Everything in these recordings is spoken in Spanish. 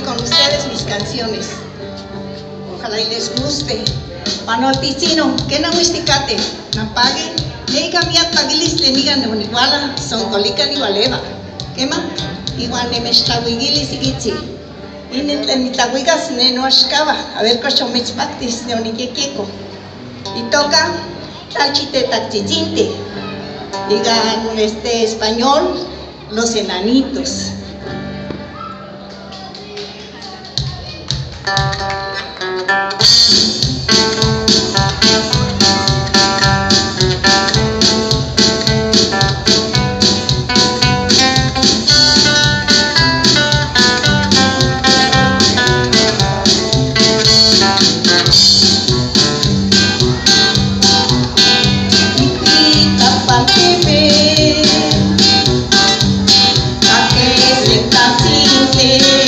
con ustedes mis canciones. Ojalá y les guste. Panoticino, que no misticate, no pague. Nega mi pagilis le niga no iguala, son colica ni waleva. ¿Qué más? Igual ne me stawigilis igitzi. Inen le mitawigas ne no ashkaba. A ver cocho me chpactis ne oniquequeco. Y toca tachite tachicinte. Digan este español, los enanitos. Happy New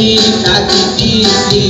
tá difícil tá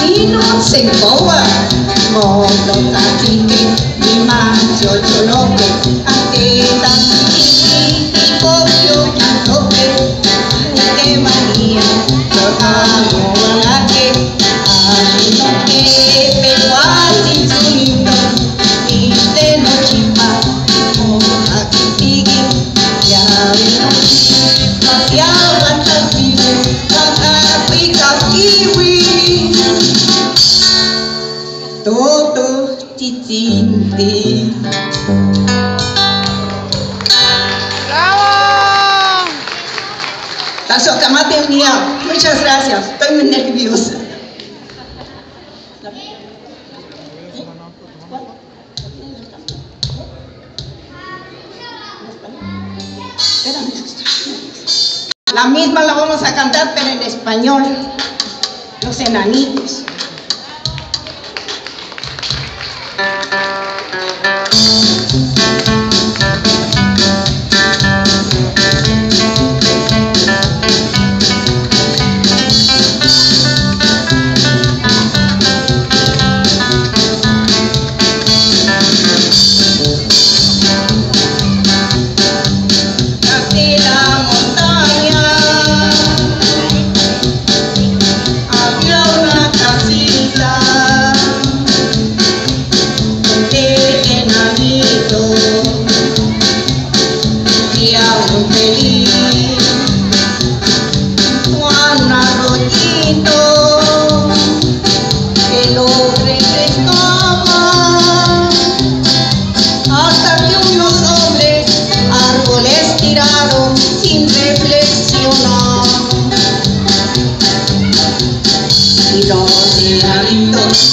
khi nó sinh à mồ đồng ta chi đi đi mà cho cho nó cùng ta tê ta chi đi đi cô yêu ta tốt lên ta nghe Muchas gracias. Estoy muy nerviosa. La misma la vamos a cantar, pero en español. Los enanitos.